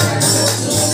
Música